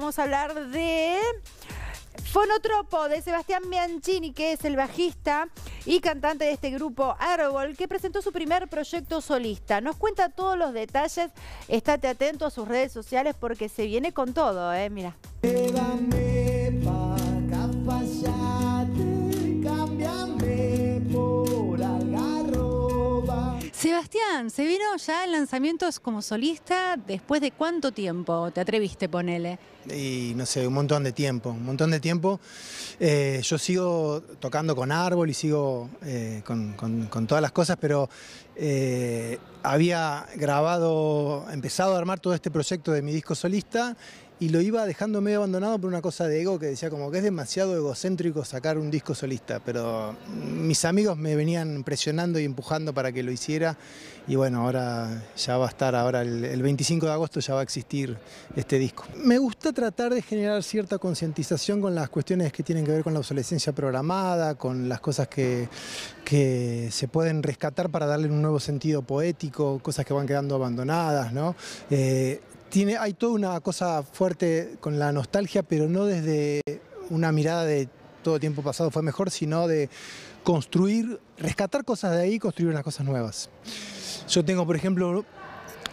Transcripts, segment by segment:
Vamos a hablar de Fonotropo de Sebastián Bianchini, que es el bajista y cantante de este grupo Árbol, que presentó su primer proyecto solista. Nos cuenta todos los detalles. Estate atento a sus redes sociales porque se viene con todo, ¿eh? Mira. Sebastián, se vino ya en lanzamientos como solista después de cuánto tiempo te atreviste, ponele. Y no sé, un montón de tiempo, un montón de tiempo. Eh, yo sigo tocando con Árbol y sigo eh, con, todas las cosas, pero eh, había grabado, empezado a armar todo este proyecto de mi disco solista y lo iba dejando medio abandonado por una cosa de ego que decía como que es demasiado egocéntrico sacar un disco solista, pero mis amigos me venían presionando y empujando para que lo hiciera y bueno, ahora ya va a estar, ahora el, 25 de agosto ya va a existir este disco. Me gusta tratar de generar cierta concientización con las cuestiones que tienen que ver con la obsolescencia programada, con las cosas que, que se pueden rescatar para darle un nuevo sentido poético, cosas que van quedando abandonadas, ¿no? Eh, hay toda una cosa fuerte con la nostalgia, pero no desde una mirada de todo tiempo pasado fue mejor, sino de construir, rescatar cosas de ahí y construir unas cosas nuevas. Yo tengo, por ejemplo,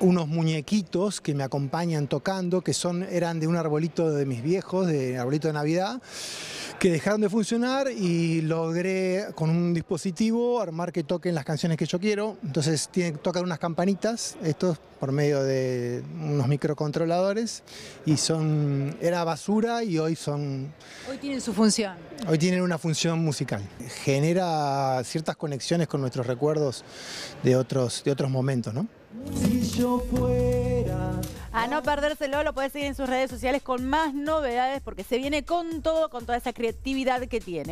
unos muñequitos que me acompañan tocando, que son, eran de un arbolito de mis viejos, de arbolito de Navidad, que dejaron de funcionar y logré con un dispositivo armar que toquen las canciones que yo quiero. Entonces tienen, tocan unas campanitas, estos por medio de unos microcontroladores y son, era basura y hoy son... Hoy tienen su función. Hoy tienen una función musical. Genera ciertas conexiones con nuestros recuerdos de otros, de otros momentos, ¿no? A no perdérselo, lo puedes seguir en sus redes sociales con más novedades porque se viene con todo, con toda esa creatividad que tiene.